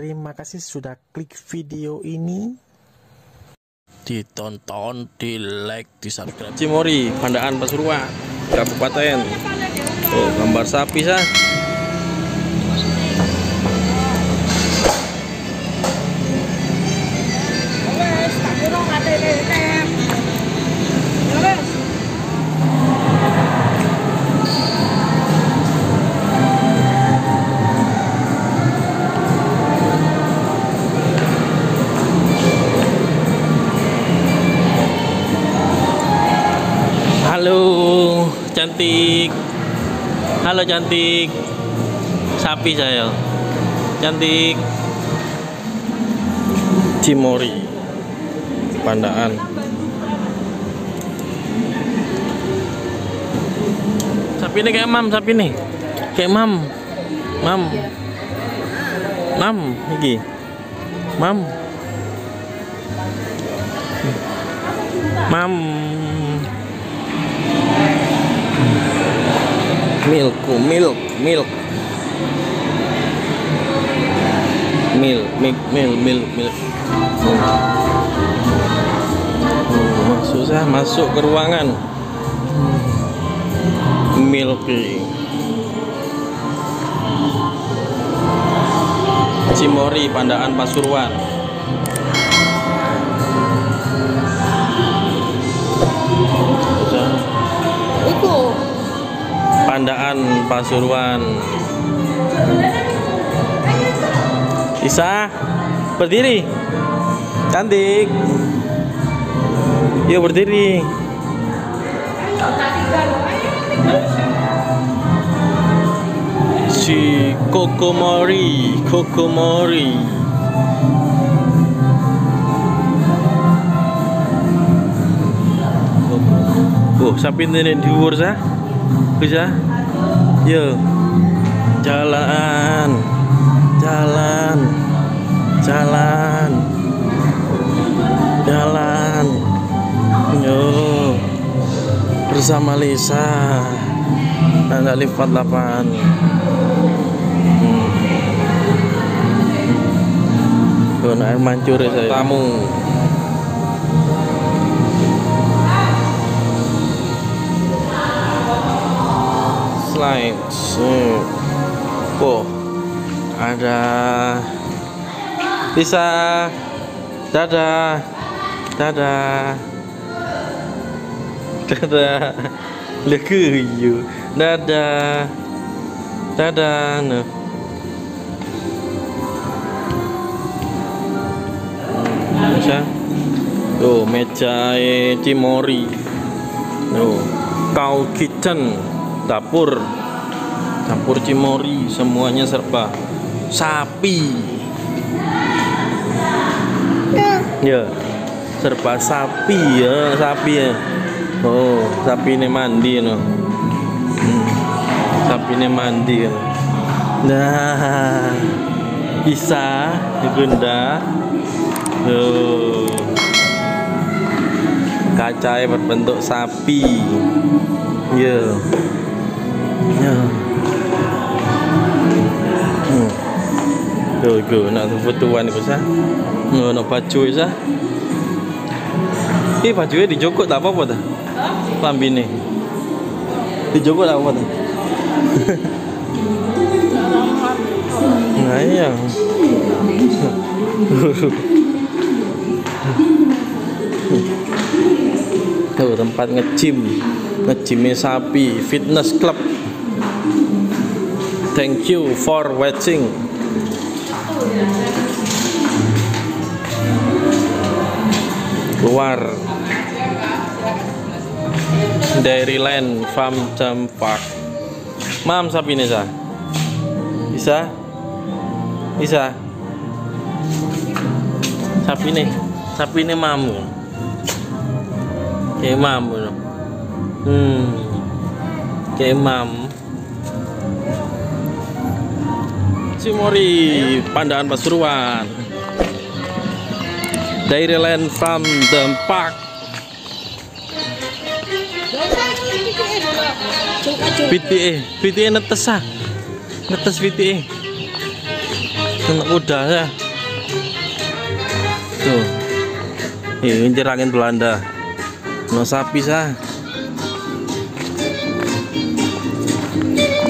Terima kasih sudah klik video ini. Ditonton, di like, di subscribe. Cimori, Pandaan Pasuruan, Kabupaten. Oh, gambar sapi sah. Halo cantik. Sapi saya. Cantik. Cimori. Pandaan. Sapi ini kayak mam, sapi nih. Kayak mam. Mam. Mam, iki. Mam. Mam. Milk, milk. Milk, milk, milk, milk, milk. Oh, masuk saya masuk ke ruangan. Milky. Cimori, Pandaan Pasuruan. Pandaan Pasuruan. Isa, berdiri. Cantik. Yuk berdiri. Si Kokomori, Kokomori. Oh, sapi nenek dhuwur sah. Bisa? Yo. Jalan. Jalan. Jalan. Jalan. Yo. Bersama Lisa. Anak lipat 8. Hmm. Tuh, air mancur ya saya. Tamu. Slide so oh ada bisa dadah dadah dadah you dadah dadah no. Hmm, bisa? Tuh meja eh, Cimori tuh kau kitchen dapur dapur Cimori semuanya serba sapi ya serba sapi ya sapi ya oh sapi ini mandi no hmm. sapi ini mandi no. nah bisa digunda tuh kaca berbentuk sapi ya Ya. Go nak fotoan ni pasal. No nak baju sah. Baju dia dijokok tak apa-apa dah. Lambi ni. Dijokok tak apa-apa dah. Nah, yang. Tuh tempat nge-gym Nge-gymnya sapi Fitness club Thank you for watching Keluar Dairyland Farm Jam Park. Mam sapi ini sah Bisa Bisa Sapi ini? Sapi ini mamu Kayak mamu. Hmm. Kayak mam Cimori Pandaan Pasuruan Dairyland Farm the Park VTE VTE netes ah netes VTE Kena kuda ya. Tuh. Ih, ngincer angin Belanda. No sapi sah.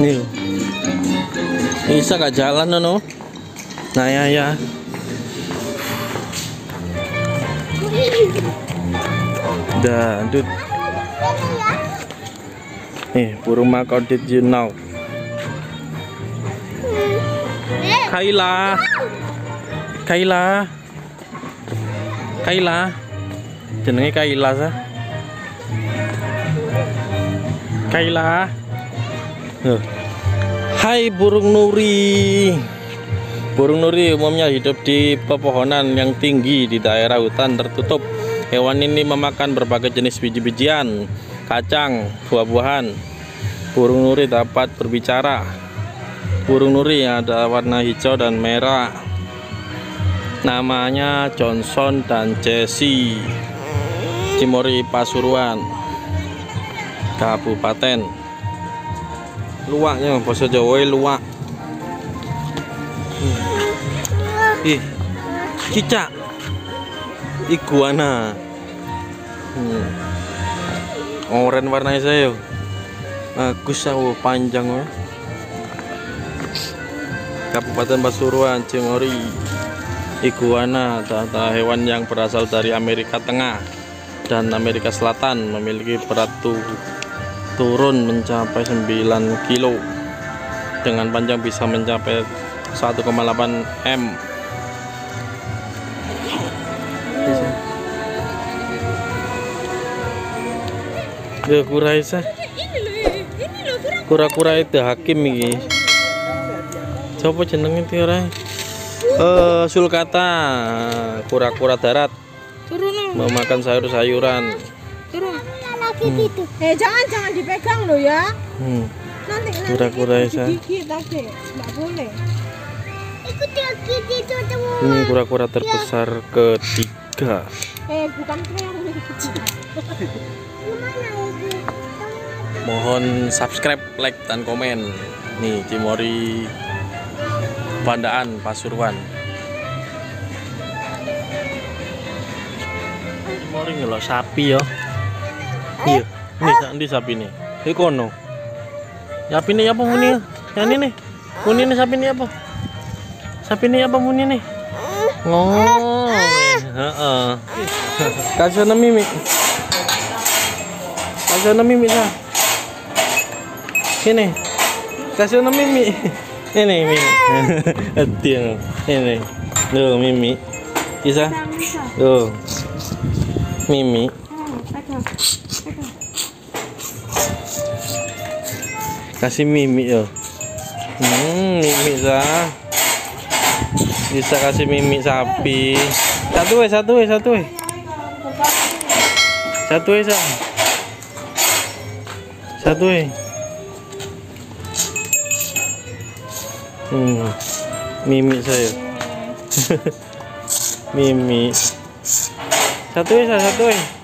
Nih. Bisa gak jalan no? Nah ya ya. Dah, dud. Nih, burung makau did you know? Kaila. Kaila. Kaila. Jenenge Kaila sa. Kaila. Loh. Hai burung nuri. Burung nuri umumnya hidup di pepohonan yang tinggi di daerah hutan tertutup. Hewan ini memakan berbagai jenis biji-bijian, kacang, buah-buahan. Burung nuri dapat berbicara. Burung nuri ada warna hijau dan merah. Namanya Johnson dan Jesse. Cimori Pasuruan. Kabupaten. Luaknya bahasa Jawa luak. Ih, cicak, iguana, hmm. oren warnanya saya, bagus aku panjang ya. Kabupaten Pasuruan, Cimori, iguana, tata hewan yang berasal dari Amerika Tengah dan Amerika Selatan memiliki berat tu- turun mencapai 9 kilo dengan panjang bisa mencapai 1,8 m. Ya kura isa. Ini ini Kura-kura itu hakim iki. Coba jenenge iki ora? Eh sulcata, kura-kura darat turun memakan sayur-sayuran. turun. Gitu. Eh jangan jangan dipegang loh ya. Hmm. Nanti nanti Kura-kura Isa. digigit tadi, nggak boleh. Ini kura-kura terbesar ketiga. Eh bukan yang lebih kecil. Gimana itu? Mohon subscribe, like, dan komen. Nih, Cimori Bandaan Pasuruan. Cimori ngelok sapi ya. Iya, ini ini sapi nih. Ini kono. Sapi ini apa muni? Yang ini nih. Muni ini sapi ini apa? Sapi ini apa muni nih? Oh, heeh. Kasih nama mimi. Kasih nama mimi sah. Ini. Kasih nama mimi. Ini mimi. Aduh. Ini. Tuh mimi. Bisa. Bisa. Tuh. Mimi. Kasih mimi yo. Hmm, mimi sah. Bisa kasih mimi sapi. Satu we, satu we, satu we. Satu sah. Satu we. Hmm. Mimi saya. mimi. Satu sah, satu we.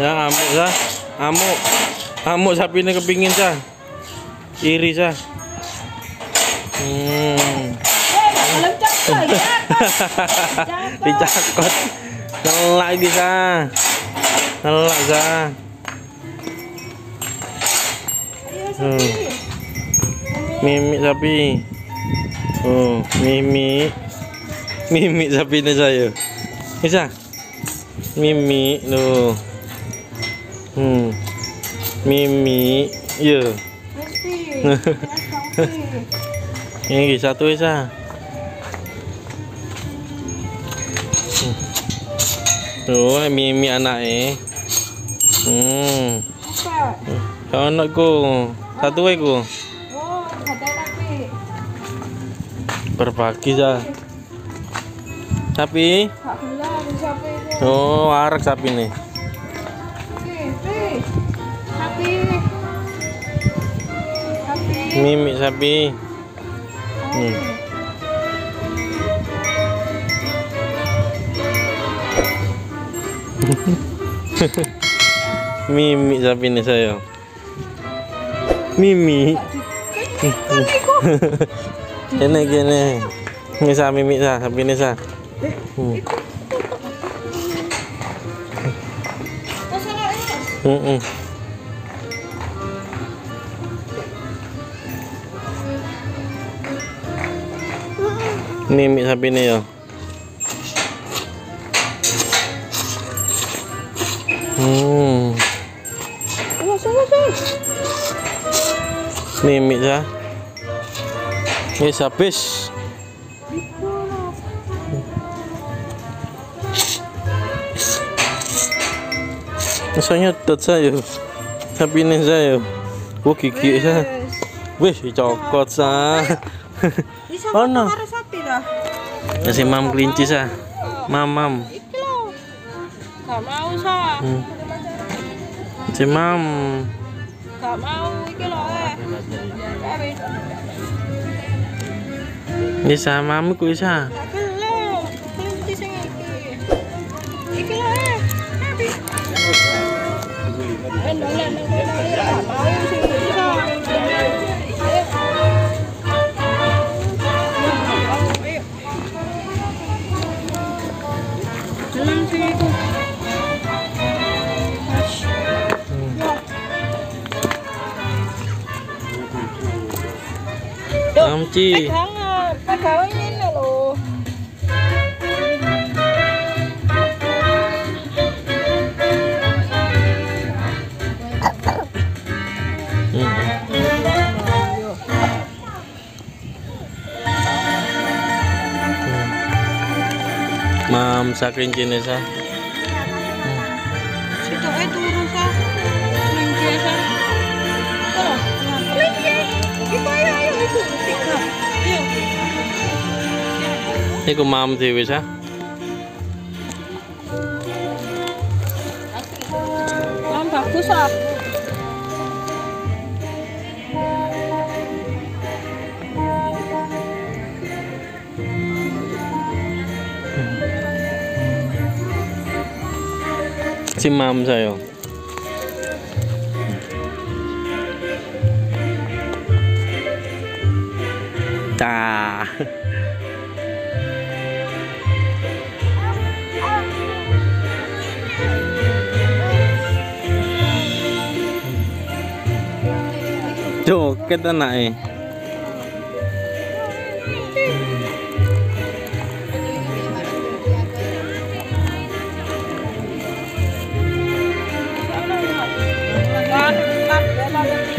Ya amuk sah. Amuk. Amuk sapi ini kepingin sah. Iri sah. Hmm. Ya. Dicakot. Nelak iki sah. Nelak sah. Hmm. Mimi sapi. Oh, mimi. Mimi sapi ini saya. Bisa. Mimi lo. Hmm. Mimi. Iya. Ini satu bisa. Tuh, mimi anaknya. Hmm. Apa? Anakku. Satu ku. Oh. Berbagi sa. Sapi. Itu? Oh, warak sapi nih. Sapi. Mimi sapi. Hmm. Mimi sapi nih saya. Mimi. Kene kene. Ini sa Mimi sa, sapi ini sa. Hmm. Ini. Mimi sapi ini yo. Hmm. Awas awas. Mimi sa. Wis habis. Masa nyedot saya. Sapi ini saya. Wah gigi sa. Wih, cokot sa. Bisa Oh, no. Si mam kelinci sa. Mamam. Iki lho. Gak mau sa. Hmm. Si mam. Gak mau iki lho eh. Ini sa mam ku sa. Gak belum. Kelinci sing iki. Iki lho eh. Cari. Eh, nolak, nolak, nolak. Gak mau Amci. Pegangan, pegangan ini loh. Mam sa kelinci Ini ku mam dewi sa. Mam bagus ah. Joket anaknya.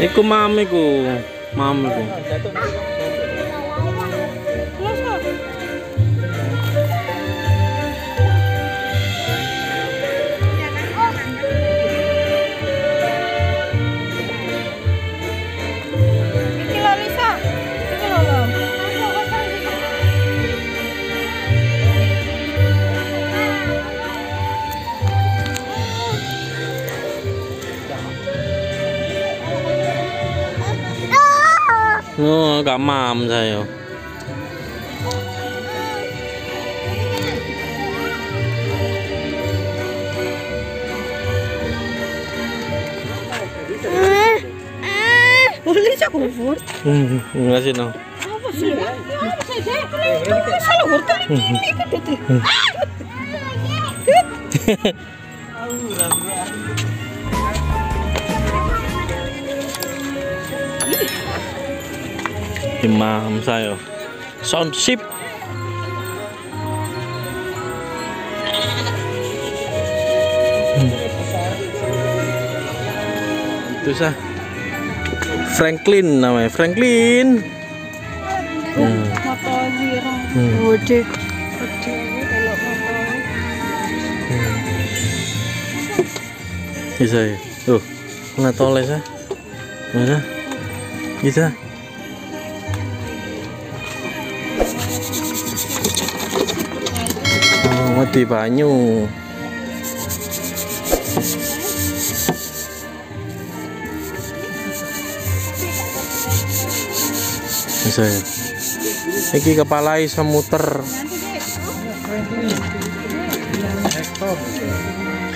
Iku mamiku, mamiku. Oh, gak mam saya. Kufur. Hmm, no. Imam saya. Sound. Hmm. Itu sah. Franklin namanya. Franklin. Hmm. Hmm. Mata. Bisa ya. Tuh. Nggak toles. Bisa. Bisa. Mati banyu. Bisa ya. Iki kepala iso muter.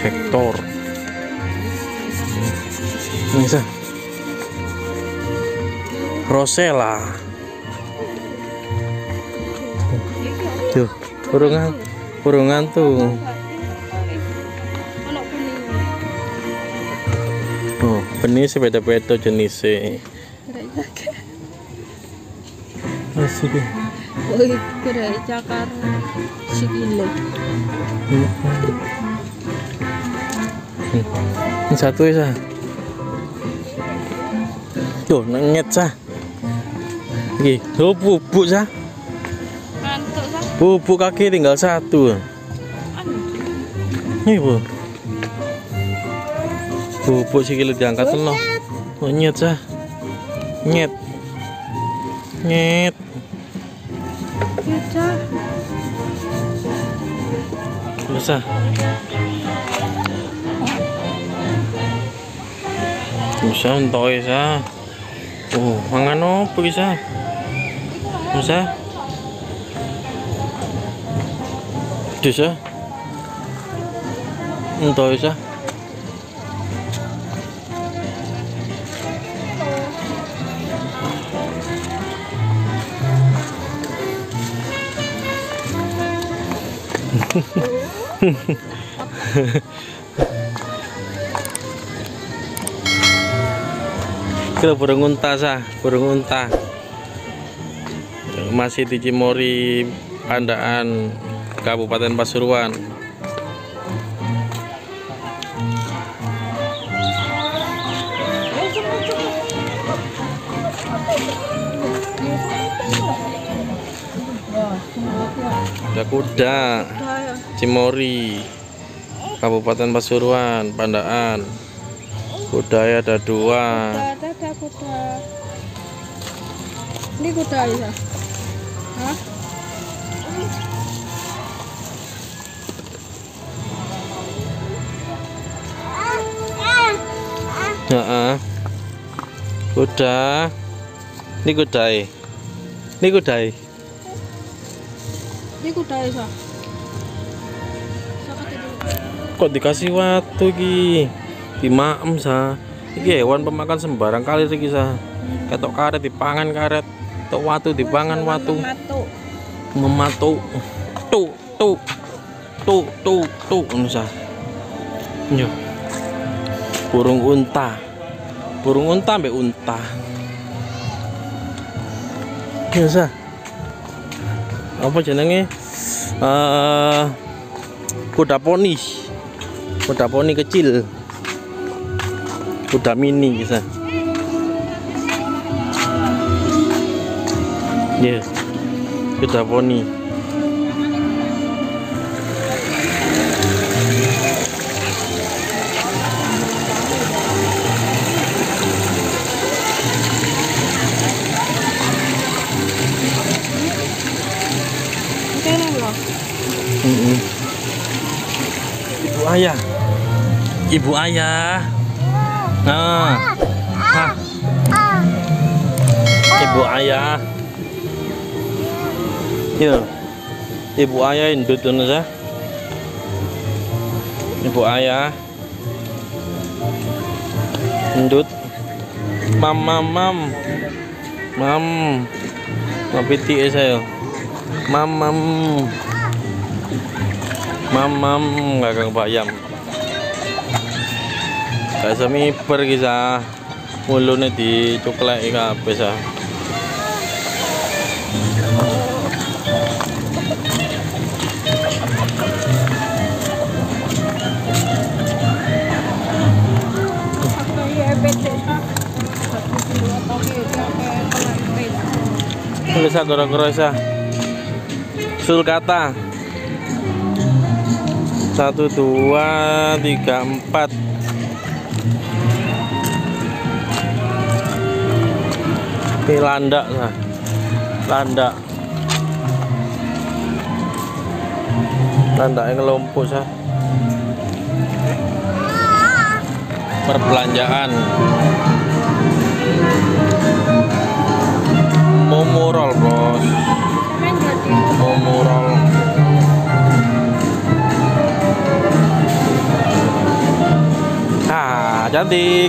Hektor. Bisa. Rosella. Tuh, burungan burungan tuh. Oh, benih beda-beda jenisnya. Gerak Asik. ya. Woi, gerak cakar sikile. Ini satu ya. Tuh, nenget, Sa. Oke, oh, bubuk, sah. Bubuk kaki tinggal satu. Ini, Bu. Bubuk sikile diangkat teno. Oh, nyet, Sa. Nyet. Nyet. Bisa. Bisa entok ya. Oh, mangan apa bisa? Bisa. Bisa. Entok bisa. Kita burung unta sah, burung unta. Masih di Cimori, Pandaan, Kabupaten Pasuruan. Ada kuda. Cimori, Kabupaten Pasuruan, Pandaan. Kudanya ada dua. Kuda, ada kuda. Ini kuda ya. Hah? Heeh. Kuda. Ini kudae. Ini kudae. Ini kuda tidur. Kok dikasih watu ki? Dimaem sa. Iki hewan pemakan sembarang kali iki sa. Ketok karet dipangan karet. Tok watu dipangan watu. Matu. Mematu. Tuh, tuh. Tuh, tuh, tuh ngono sa. Yo. Burung unta. Burung unta mbek unta. Biasa. Apa jenenge? Eh kuda poni. Kuda poni kecil. Kuda mini bisa. Ya. Kuda poni. Ibu ayah. Nah. Hah. Ibu ayah. Yo. Ibu ayah ngono sa. Ibu ayah. Indut. Mam mam mam. Mam. Tiik saya. Mam mam. Mamam gagang bayam. Kabeh sa. EPC sah. Satu dua pakai pakai kena EPC. Bisa goro-goro sa. Sulkata. Satu, dua, tiga, empat. Ini landak sa. Landak. Landaknya ngelompok sa. Perbelanjaan. Momorol bos. Momorol. Ah, cantik.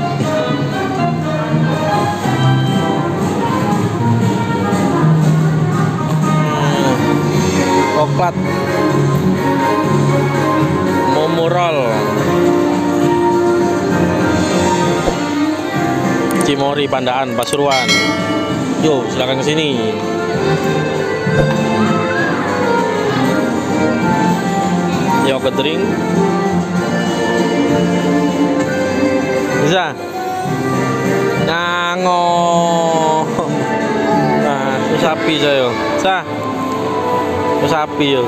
coklat. Momorol. Cimori Pandaan Pasuruan. Yuk silakan ke sini yo ke drink bisa? Nango nah sapi saya sah sapi yo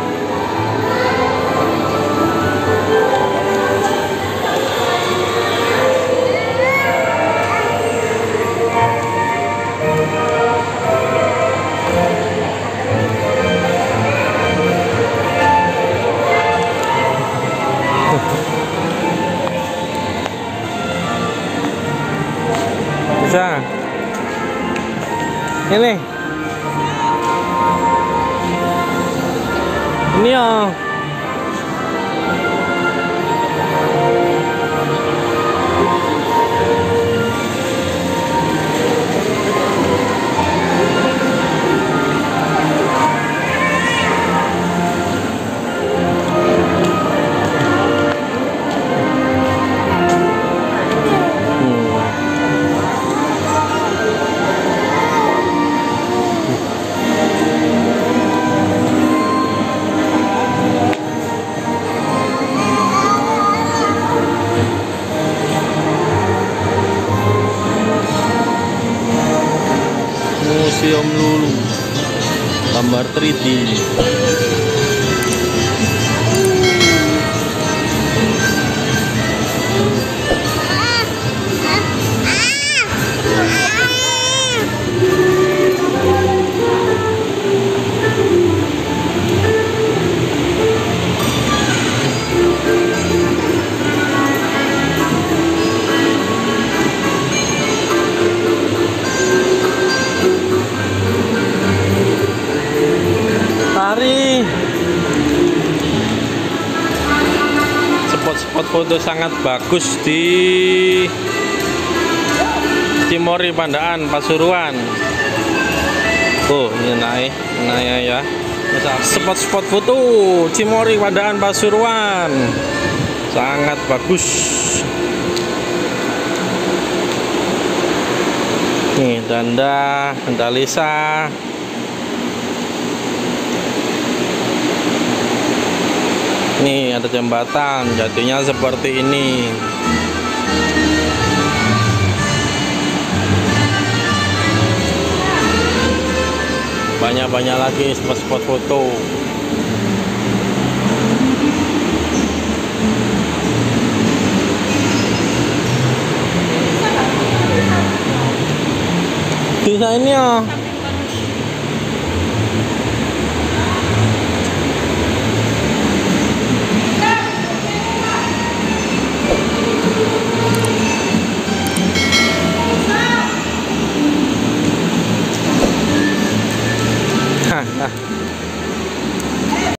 gambar foto sangat bagus di Cimori Pandaan Pasuruan. Oh ini naik naik ya. Spot-spot foto Cimori Pandaan Pasuruan. Sangat bagus. Nih Danda, Danda Lisa Nih ada jembatan, jadinya seperti ini. Banyak-banyak lagi spot-spot foto. Bisa ini ya.